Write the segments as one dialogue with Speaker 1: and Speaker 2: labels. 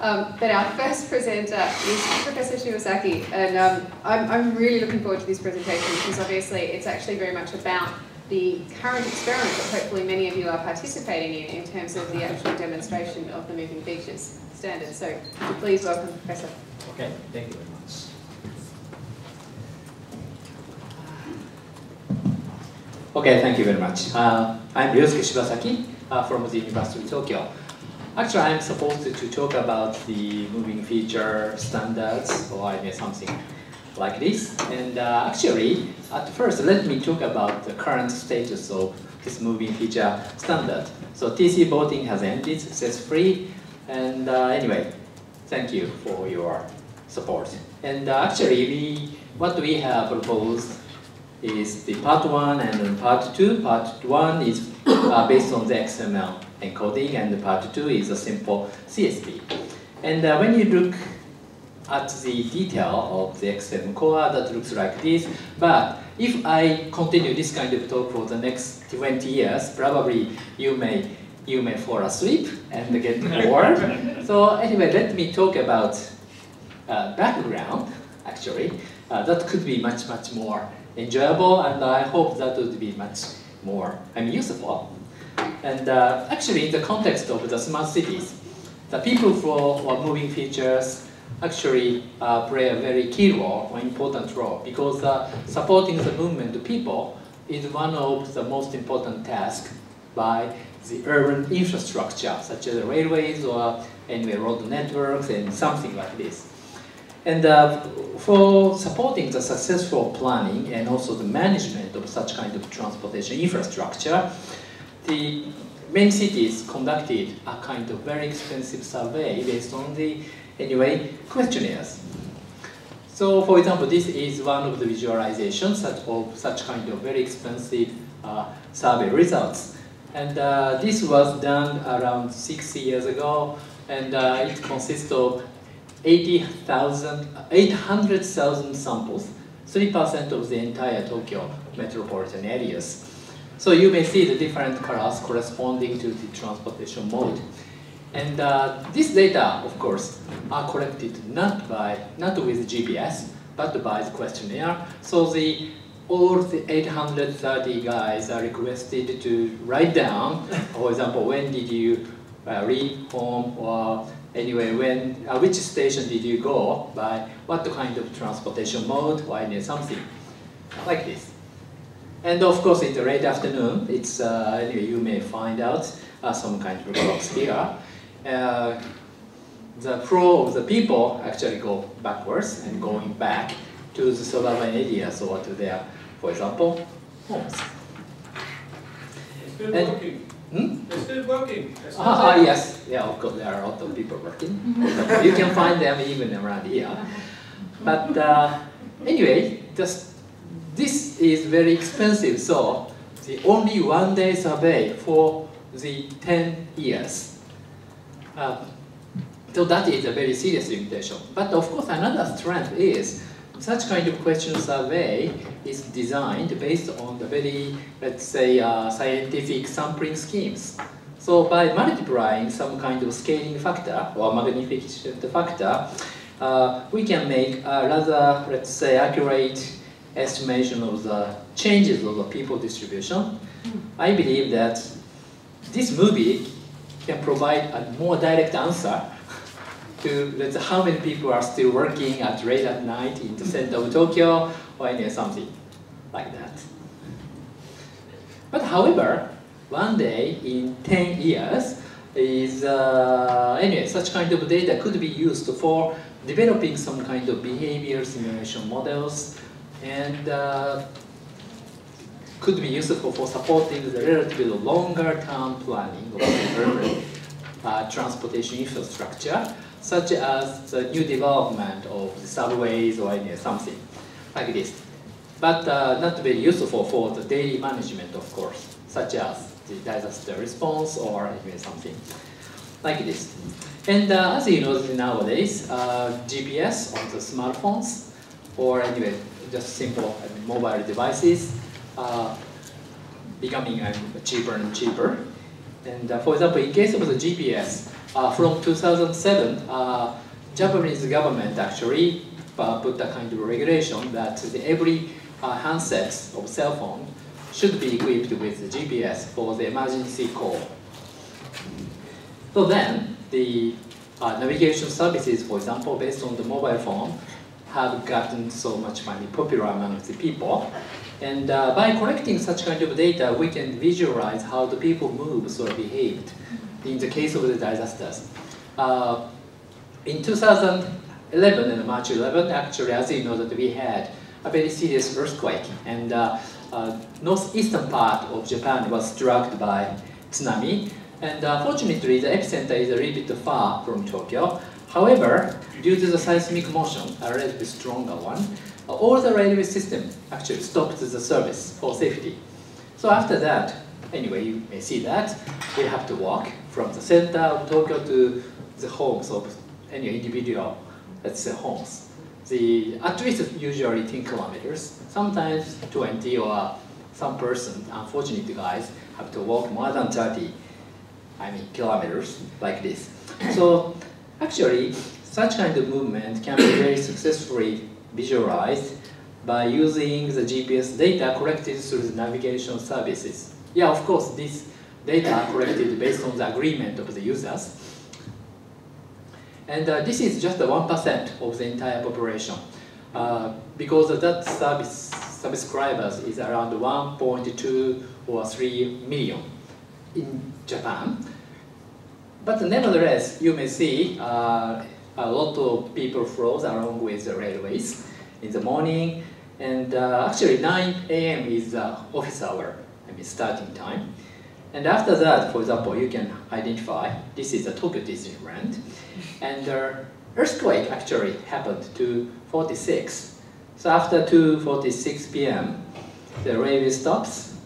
Speaker 1: Um, but our first presenter is Professor Shibasaki, and um, I'm, I'm really looking forward to this presentation because obviously it's actually very much about the current experiment that hopefully many of you are participating in in terms of the actual demonstration of the moving features standard. So please welcome Professor.
Speaker 2: Okay, thank you very much. Okay, thank you very much. Uh, I'm Ryosuke Shibasaki uh, from the University of Tokyo. Actually, I'm supposed to, talk about the moving feature standards or I mean something like this. And uh, actually, at first, let me talk about the current status of this moving feature standard. So TC voting has ended successfully. And uh, anyway, thank you for your support. And uh, actually, we, what we have proposed is the part one and part two. Part one is uh, based on the XML encoding, and the part two is a simple CSV. And uh, when you look at the detail of the XML core, that looks like this. But if I continue this kind of talk for the next 20 years, probably you may you may fall asleep and get bored. so anyway, let me talk about uh, background, actually. Uh, that could be much, much more enjoyable, and I hope that would be much more I mean, useful. And uh, actually, in the context of the smart cities, the people flow or moving features actually uh, play a very key role or important role because uh, supporting the movement of people is one of the most important tasks by the urban infrastructure, such as railways or anyway road networks and something like this. And uh, for supporting the successful planning and also the management of such kind of transportation infrastructure, the main cities conducted a kind of very expensive survey based on the, anyway, questionnaires. So, for example, this is one of the visualizations of such kind of very expensive uh, survey results. And uh, this was done around six years ago, and uh, it consists of 80,000, 800,000 samples, 3% of the entire Tokyo metropolitan areas. So you may see the different colors corresponding to the transportation mode. And uh, this data, of course, are collected not by not with GPS, but by the questionnaire. So the all the 830 guys are requested to write down, for example, when did you uh, leave home or anyway, when uh, which station did you go by what kind of transportation mode, why need something like this. And of course, in the late afternoon, it's uh, anyway, you may find out uh, some kind of clocks here. Uh, the flow of the people actually go backwards and going back to the suburban areas or to their, for example, homes.
Speaker 3: It's still
Speaker 2: And-
Speaker 3: working.
Speaker 2: Hmm?
Speaker 3: It's still working. It's
Speaker 2: Ah, ah, yes, yeah, of course, there are a lot of people working. you can find them even around here. But uh, anyway, just this is very expensive, so the only one day survey for the 10 years. Uh, so that is a very serious limitation. But of course, another strength is such kind of question survey is designed based on the very, let's say, uh, scientific sampling schemes. So by multiplying some kind of scaling factor or magnification factor, uh, we can make a rather, let's say, accurate estimation of the changes of the people distribution. I believe that this movie can provide a more direct answer to let's how many people are still working at late at night in the center of Tokyo or any something like that. But however, one day in 10 years is uh, anyway such kind of data could be used for developing some kind of behavior simulation models and uh, could be useful for supporting the relatively longer term planning of the urban uh, transportation infrastructure, such as the new development of the subways or any, something like this. But uh, not very useful for the daily management, of course, such as the disaster response or anyway something like this. And uh, as you know nowadays, uh, GPS on the smartphones or anyway just simple I mean, mobile devices uh, becoming cheaper and cheaper. And uh, for example, in case of the GPS, uh, from 2007, uh, Japanese government actually uh, put a kind of regulation that every uh, handset of cell phone should be equipped with GPS for the emergency call. So then, the uh, navigation services, for example, based on the mobile phone, have gotten so much money popular among the people. And uh, by collecting such kind of data, we can visualize how the people moved or behaved in the case of the disasters. Uh, in 2011, in March 11, actually, as you know, that we had a very serious earthquake, and uh, uh, northeastern part of Japan was struck by tsunami. And uh, fortunately, the epicenter is a little bit far from Tokyo. However, due to the seismic motion, a relatively stronger one, all the railway system actually stopped the service for safety. So after that, anyway, you may see that, we have to walk from the center of Tokyo to the homes of any individual, let's say homes. The, at least usually 10 kilometers, sometimes 20 or some person, unfortunate guys, have to walk more than 30, I mean kilometers like this. So actually, such kind of movement can be very successfully visualized by using the GPS data collected through the navigation services. Yeah, of course, this data are collected based on the agreement of the users. And uh, this is just 1% of the entire population. Uh, because that service subscribers is around 1.2 or 3 million in Japan. But nevertheless, you may see uh, a lot of people flows along with the railways in the morning. And uh, actually 9 a.m. is the office hour, I mean starting time. And after that, for example, you can identify this is a Tokyo Disneyland. And the earthquake actually happened to 46. So after 2.46 p.m., the railway stops.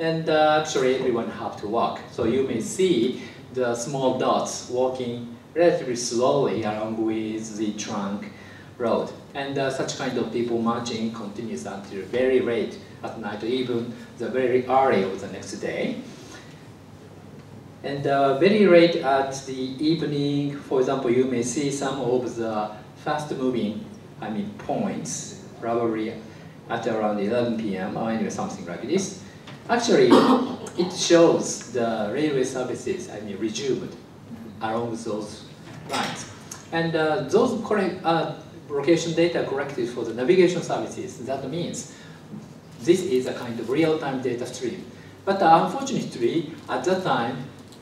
Speaker 2: And uh, actually everyone have to walk. So you may see the small dots walking relatively slowly along with the trunk road. And uh, such kind of people marching continues until very late at night, even the very early of the next day. And uh, very late at the evening, for example, you may see some of the fast-moving, I mean, points, probably at around 11 p.m. or anyway, something like this. Actually, it shows the railway services, I mean, resumed along those lines. And uh, those correct, uh, location data corrected for the navigation services, that means this is a kind of real-time data stream. But uh, unfortunately, at that time,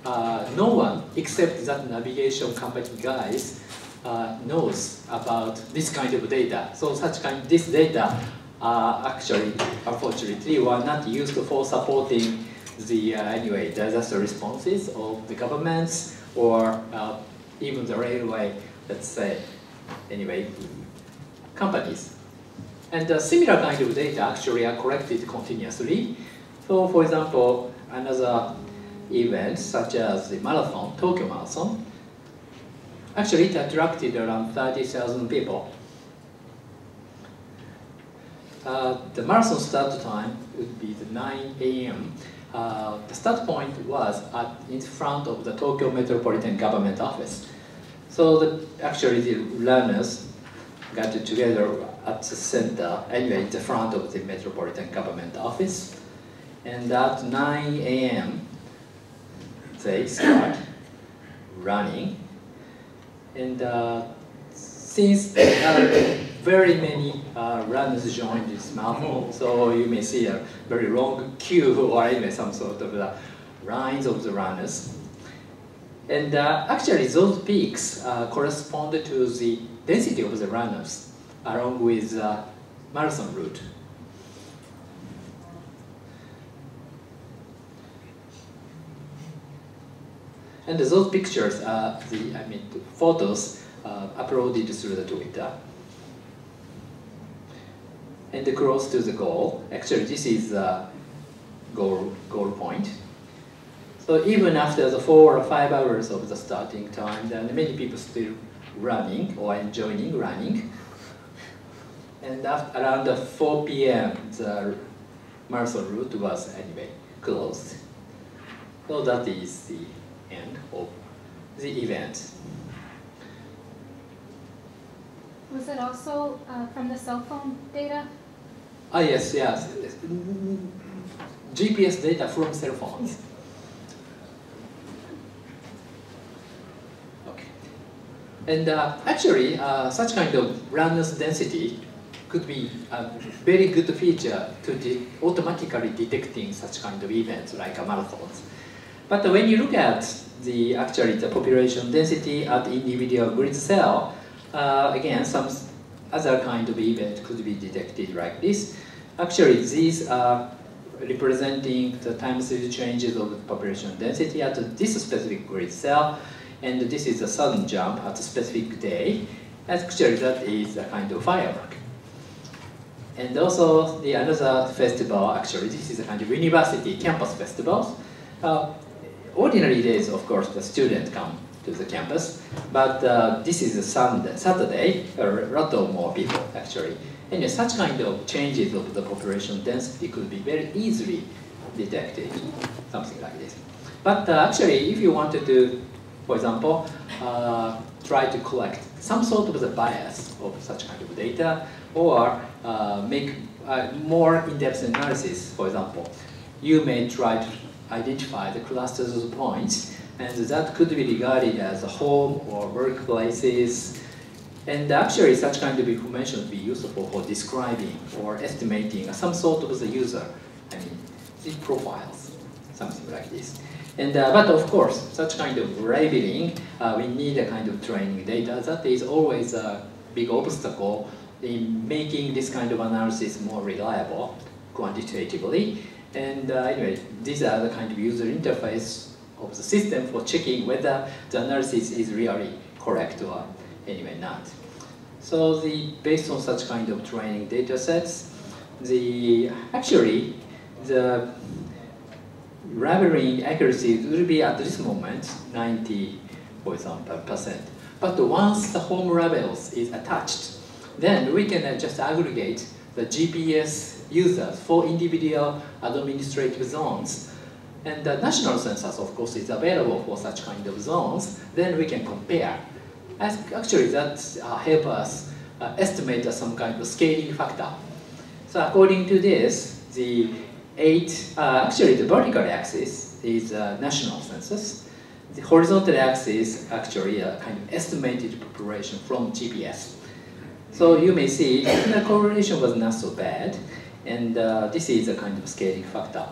Speaker 2: uh, no one except that navigation company guys uh, knows about this kind of data. So such kind, this data uh, actually, unfortunately, were not used for supporting the uh, anyway disaster responses of the governments or uh, even the railway, let's say, anyway, companies. And uh, similar kind of data actually are collected continuously. So, for example, another events such as the marathon, Tokyo Marathon, actually it attracted around 30,000 people. Uh, the marathon start time would be the 9 a.m. Uh, the start point was at, in front of the Tokyo Metropolitan Government Office. So the, actually the runners got together at the center, anyway, in the front of the Metropolitan Government Office. And at 9 a.m., they start running. And uh, since very many uh, runners joined this marathon, so you may see a very long queue or even some sort of the lines of the runners. And uh, actually those peaks uh, correspond to the density of the runners along with the marathon route. And those pictures are the, I mean, the photos uh, uploaded through the Twitter. And close to the goal, actually this is the goal, goal point. So even after the four or five hours of the starting time, are many people still running or enjoying running. And after, around 4 p.m., the marathon route was anyway closed. So that is the end of the event.
Speaker 4: Was it also uh, from the cell phone data?
Speaker 2: Ah, yes, yes. GPS data from cell phones. Okay. And uh, actually, uh, such kind of randomness density could be a very good feature to automatically detecting such kind of events like marathons. But when you look at the actually the population density at individual grid cell, uh, again, some other kind of event could be detected like this. Actually, these are representing the time series changes of the population density at this specific grid cell, and this is a sudden jump at a specific day. Actually, that is a kind of firework. And also, the another festival, actually, this is a kind of university campus festivals. Uh, ordinary days, of course, the students come to the campus, but uh, this is a Sunday, Saturday, a lot of more people, actually. And such kind of changes of the population density could be very easily detected, something like this. But uh, actually, if you wanted to, for example, uh, try to collect some sort of the bias of such kind of data, or uh, make more in-depth analysis, for example, you may try to identify the clusters of points, and that could be regarded as a home or workplaces. And actually, such kind of information would be useful for describing or estimating some sort of the user, I mean, the profiles, something like this. And, uh, but of course, such kind of labeling, uh, we need a kind of training data. That is always a big obstacle in making this kind of analysis more reliable quantitatively. And uh, anyway, these are the kind of user interface of the system for checking whether the analysis is really correct or anyway not. So the based on such kind of training data sets, the actually the labeling accuracy will be at this moment 90 for example percent. But once the home labels is attached, then we can uh, just aggregate the GPS users for individual administrative zones. And the national census, of course, is available for such kind of zones. Then we can compare. As actually, that uh, help us uh, estimate some kind of scaling factor. So according to this, the eight, uh, actually the vertical axis is uh, national census. The horizontal axis actually a kind of estimated population from GPS. So you may see the correlation was not so bad, and uh, this is a kind of scaling factor,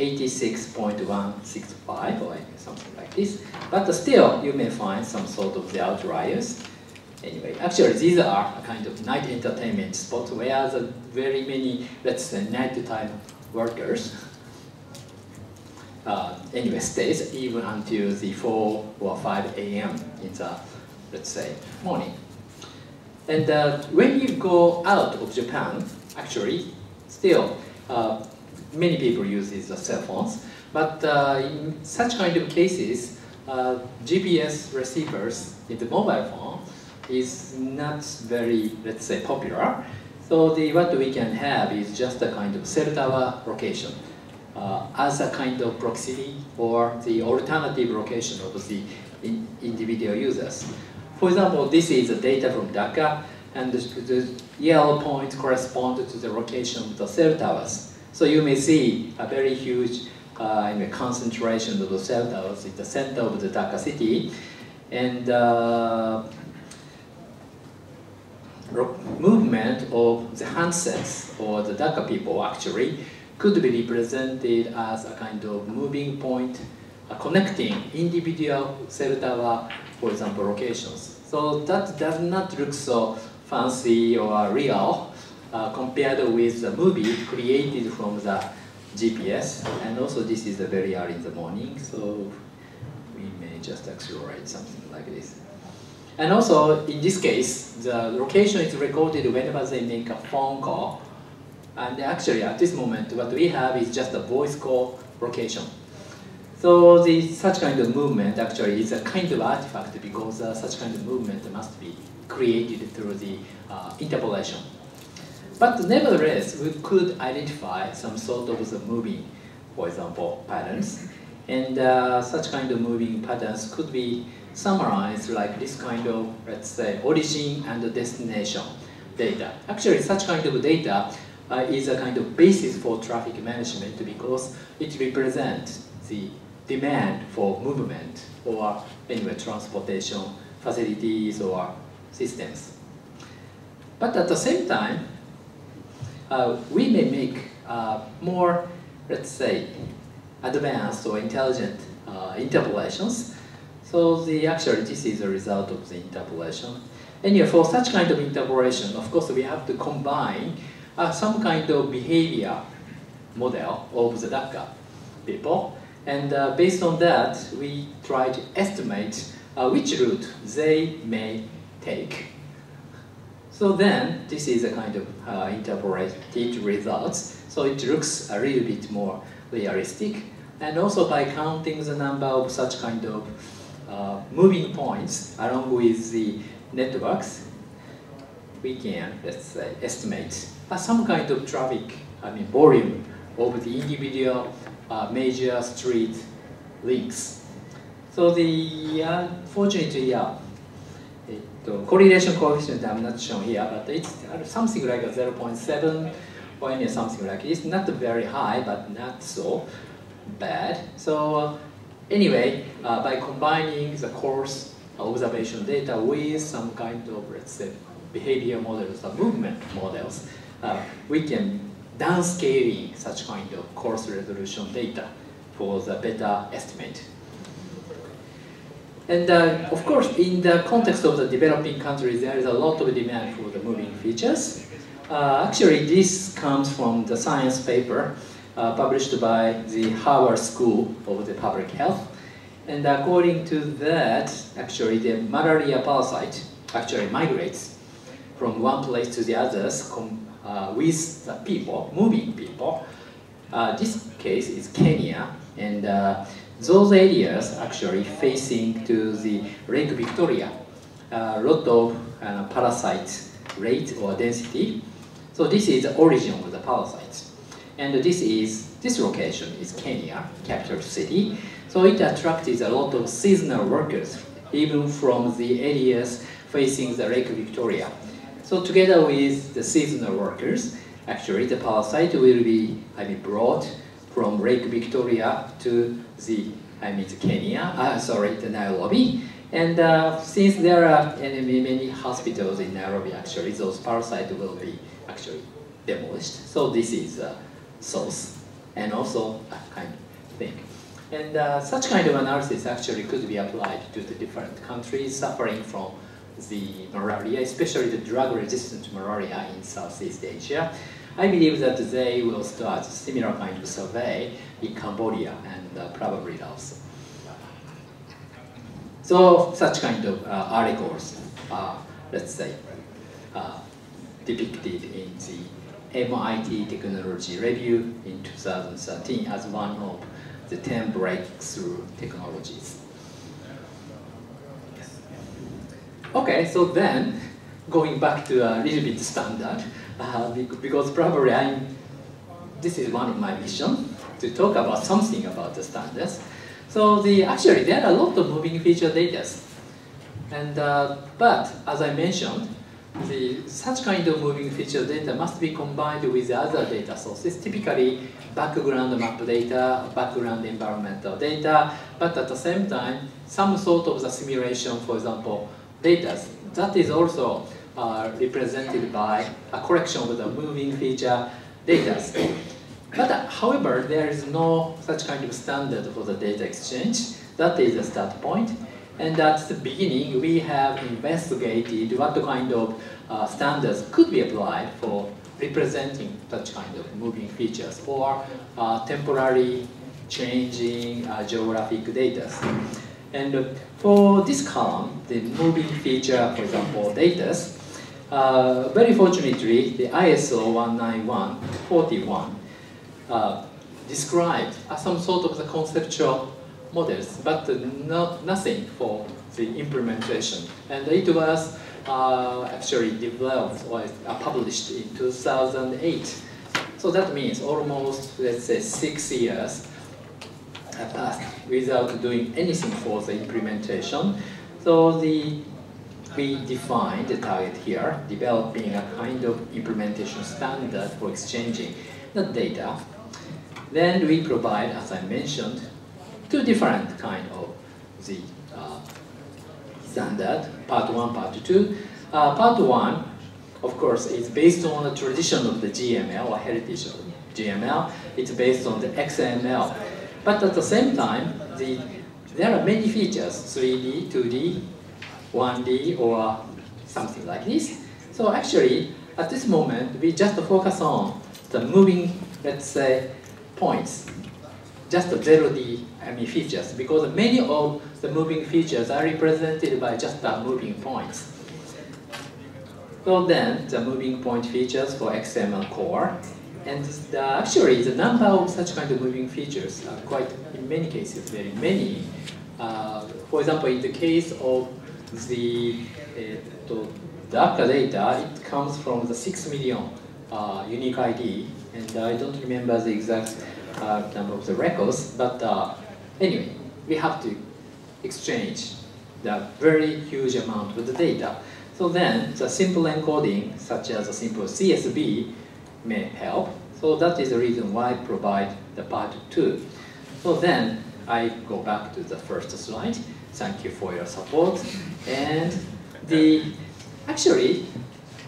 Speaker 2: 86.165 or something like this. But still, you may find some sort of the outliers. Anyway, actually, these are a kind of night entertainment spot where the very many, let's say, nighttime workers uh, anyway stays even until the 4 or 5 a.m. in the, let's say, morning. And uh, when you go out of Japan, actually, still, uh, many people use these uh, cell phones. But uh, in such kind of cases, uh, GPS receivers in the mobile phone is not very, let's say, popular. So the, what we can have is just a kind of cell tower location uh, as a kind of proxy or the alternative location of the in individual users. For example, this is the data from Dhaka, and the, the yellow points correspond to the location of the cell towers. So you may see a very huge uh, concentration of the cell towers in the center of the Dhaka city, and uh, movement of the handsets or the Dhaka people actually could be represented as a kind of moving point uh, connecting individual cell tower, for example, locations. So that does not look so fancy or real uh, compared with the movie created from the GPS. And also this is very early in the morning, so we may just accelerate something like this. And also, in this case, the location is recorded whenever they make a phone call. And actually, at this moment, what we have is just a voice call location. So the, such kind of movement actually is a kind of artifact because uh, such kind of movement must be created through the uh, interpolation. But nevertheless, we could identify some sort of the moving, for example, patterns. And uh, such kind of moving patterns could be summarized like this kind of, let's say, origin and destination data. Actually, such kind of data uh, is a kind of basis for traffic management because it represents the demand for movement or anyway transportation facilities or systems. But at the same time, we may make uh, more, let's say, advanced or intelligent uh, interpolations. So the actually this is a result of the interpolation. And for such kind of interpolation, of course, we have to combine uh, some kind of behavior model of the Dhaka people. And uh, based on that, we try to estimate uh, which route they may take. So then, this is a kind of uh, interpolated results. So it looks a little bit more realistic. And also by counting the number of such kind of uh, moving points along with the networks, we can, let's say, estimate uh, some kind of traffic, I mean volume of the individual uh, major street links. So the, uh, fortunately, yeah, it, correlation coefficient I'm not shown here, but it's something like a 0.7 or something like It's not very high, but not so bad. So uh, anyway, uh, by combining the coarse observation data with some kind of, let's say, behavior models or movement models, uh, we can downscaling such kind of coarse resolution data for the better estimate. And uh, of course, in the context of the developing countries, there is a lot of demand for the moving features. Uh, actually, this comes from the science paper uh, published by the Harvard School of the Public Health. And according to that, actually, the malaria parasite actually migrates from one place to the others uh, with the people, moving people. Uh, this case is Kenya, and uh, those areas actually facing to the Lake Victoria, a lot of uh, parasite rate or density. So this is the origin of the parasites. And this is, this location is Kenya, capital city. So it attracted a lot of seasonal workers, even from the areas facing the Lake Victoria. So together with the seasonal workers, actually the parasite will be I mean, brought from Lake Victoria to the I mean Kenya, uh, sorry, the Nairobi. And uh, since there are many, many hospitals in Nairobi, actually, those parasites will be actually demolished. So this is a source and also a kind of thing. And uh, such kind of analysis actually could be applied to the different countries suffering from the malaria, especially the drug-resistant malaria in Southeast Asia. I believe that they will start similar kind of survey in Cambodia and uh, probably Laos. So such kind of uh, articles are, let's say, uh, depicted in the MIT Technology Review in 2013 as one of the 10 breakthrough technologies. Okay, so then, going back to a little bit standard, uh, because probably I'm, this is one of my mission, to talk about something about the standards. So the, actually, there are a lot of moving feature data. And, uh, but, as I mentioned, the, such kind of moving feature data must be combined with other data sources, typically background map data, background environmental data, but at the same time, some sort of the simulation, for example, data. That is also uh, represented by a collection of the moving feature data. But uh, however, there is no such kind of standard for the data exchange. That is the start point. And at the beginning, we have investigated what kind of uh, standards could be applied for representing such kind of moving features or uh, temporary changing uh, geographic data. And for this column, the moving feature, for example, data, uh, very fortunately, the ISO 19141 uh, described some sort of the conceptual models, but not, nothing for the implementation. And it was uh, actually developed or uh, published in 2008. So that means almost, let's say, six years passed without doing anything for the implementation. So the we define the target here, developing a kind of implementation standard for exchanging the data. Then we provide, as I mentioned, two different kind of the uh, standard, part one, part two. Uh, part one, of course, is based on the tradition of the GML or heritage of GML. It's based on the XML. But at the same time, the, there are many features, 3D, 2D, 1D, or something like this. So actually, at this moment, we just focus on the moving, let's say, points, just the 0D I mean, features, because many of the moving features are represented by just the moving points. So then, the moving point features for XML core, and the, actually the number of such kind of moving features are quite, in many cases, very many. Uh, for example, in the case of the, uh, the data, it comes from the 6 million uh, unique ID, and I don't remember the exact uh, number of the records, but uh, anyway, we have to exchange the very huge amount of the data. So then, the simple encoding, such as a simple CSV, may help. So that is the reason why I provide the part two. So then, I go back to the first slide. Thank you for your support. And the actually,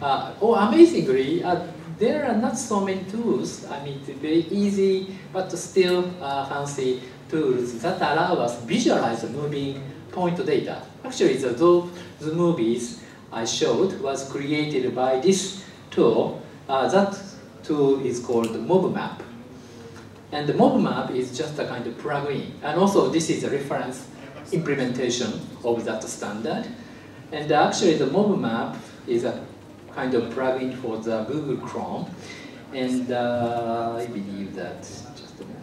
Speaker 2: uh, oh, amazingly, uh, there are not so many tools. I mean, very easy but still uh, fancy tools that allow us visualize the moving point data. Actually, the, the movies I showed was created by this tool. Uh, that tool is called MobMap. And the MobMap is just a kind of plugin. And also, this is a reference implementation of that standard. And actually, the MobMap is a kind of plugin for the Google Chrome. And uh, I believe that, just a moment.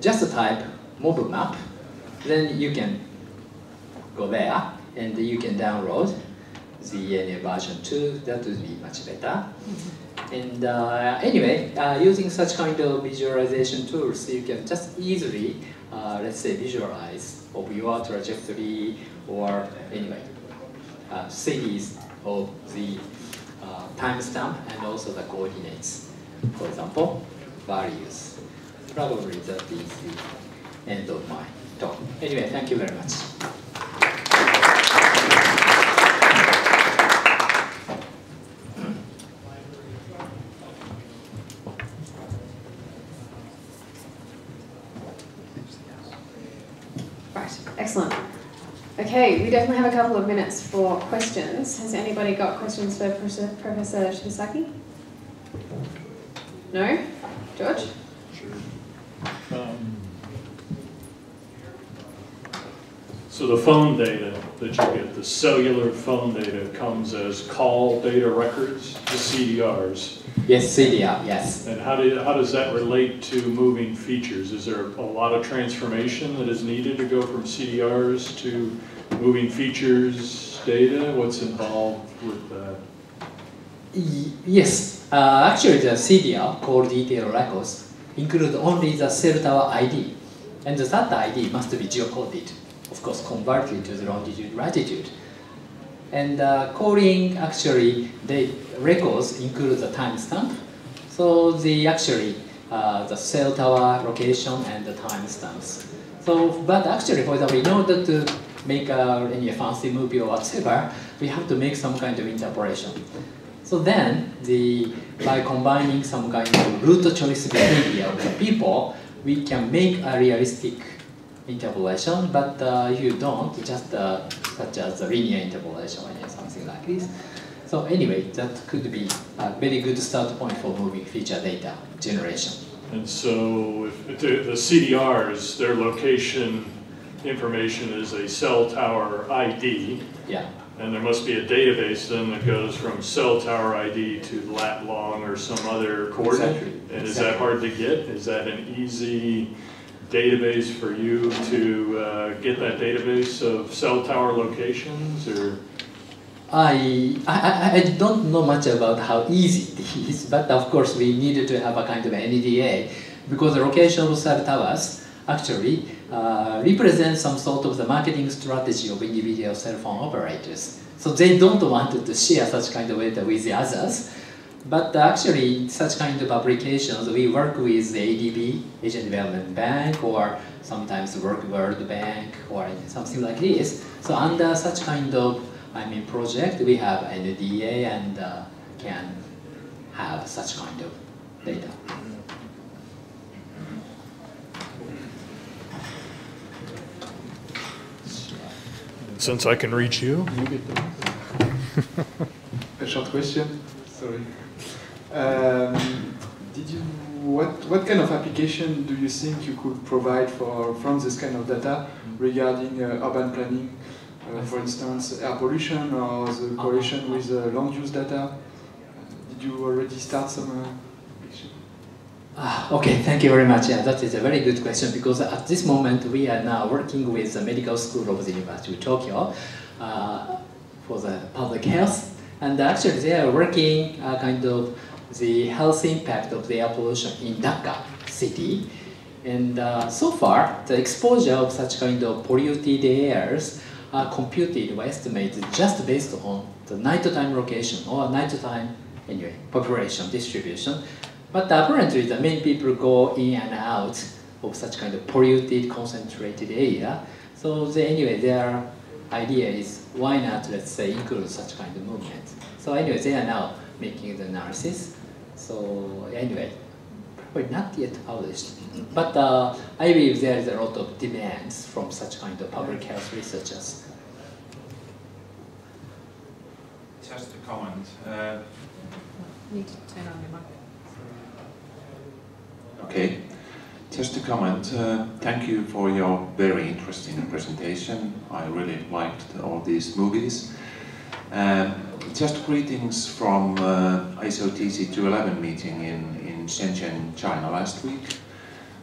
Speaker 2: Just type MobMap, then you can go there and you can download the ENA version 2, that would be much better. And uh, anyway, uh, using such kind of visualization tools, you can just easily, uh, let's say, visualize of your trajectory or anyway, uh, cities of the uh, timestamp and also the coordinates. For example, values. Probably that is the end of my talk. Anyway, thank you very much.
Speaker 1: We definitely have a couple of minutes for questions. Has anybody got questions for Professor Shibasaki? No? George?
Speaker 5: Um, So the phone data that you get, the cellular phone data comes as call data records, the CDRs.
Speaker 2: Yes, CDR, yes.
Speaker 5: And how do, how does that relate to moving features? Is there a lot of transformation that is needed to go from CDRs to moving features data? What's involved with that?
Speaker 2: Yes, uh, actually the CDR, call detail records, include only the cell tower ID. And that ID must be geocoded, of course converted to the longitude, latitude. And uh, calling actually, the records include the timestamp. So the actually, uh, the cell tower location and the timestamps. So, but actually, for example, in order to make uh, any fancy movie or whatever, we have to make some kind of interpolation. So then, the, by combining some kind of route choice behavior of the people, we can make a realistic interpolation, but uh, you don't, just uh, such as a linear interpolation or something like this. So anyway, that could be a very good start point for moving feature data generation.
Speaker 5: And so if if the the CDRs, their location information is a cell tower ID,
Speaker 2: Yeah.
Speaker 5: and there must be a database then that goes from cell tower ID to lat long or some other coordinate?
Speaker 2: Exactly.
Speaker 5: And is that hard to get? Is that an easy database for you to uh, get that database of cell tower locations or?
Speaker 2: I, I, I don't know much about how easy it is, but of course we needed to have a kind of NDA because the location of cell towers actually uh, represents some sort of the marketing strategy of individual cell phone operators. So they don't want to share such kind of data with the others. But actually, such kind of applications, we work with ADB, Asian Development Bank, or sometimes work World Bank, or something like this. So under such kind of, I mean, project, we have NDA and uh, can have such kind of data.
Speaker 5: Since I can reach you, you get the.
Speaker 6: A short question, sorry. Um, did you, what, what kind of application do you think you could provide for, from this kind of data regarding uh, urban planning? Uh, for instance, air pollution or the correlation with uh, land use data? Did you already start some uh?
Speaker 2: Ah, okay, thank you very much. Yeah, that is a very good question because at this moment we are now working with the medical school of the University of Tokyo uh, for the public health, and actually they are working uh, kind of the health impact of the air pollution in Dhaka city. And uh, so far, the exposure of such kind of polluted airs are computed or estimated just based on the nighttime location or nighttime anyway population distribution. But apparently, the main people go in and out of such kind of polluted, concentrated area. So the, anyway, their idea is why not, let's say, include such kind of movement. So anyway, they are now making the analysis. So anyway, probably not yet published. But uh, I believe there is a lot of demands from such kind of public health researchers.
Speaker 7: Just a comment. Uh,
Speaker 1: Need to turn on your mic.
Speaker 7: Okay, just a comment. Uh, thank you for your very interesting presentation. I really liked all these movies. Um, just greetings from uh, ISO TC211 meeting in, in Shenzhen, China last week.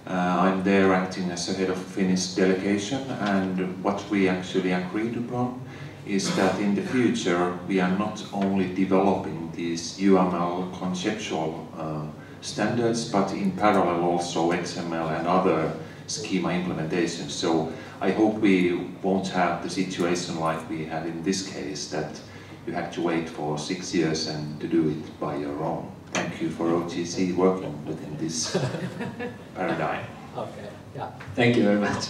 Speaker 7: Uh, I'm there acting as a head of Finnish delegation and what we actually agreed upon is that in the future we are not only developing these UML conceptual uh, standards, but in parallel also XML and other schema implementations. So I hope we won't have the situation like we had in this case, that you had to wait for six years and to do it by your own. Thank you for OGC working within this paradigm.
Speaker 2: Okay, yeah. Thank you very much.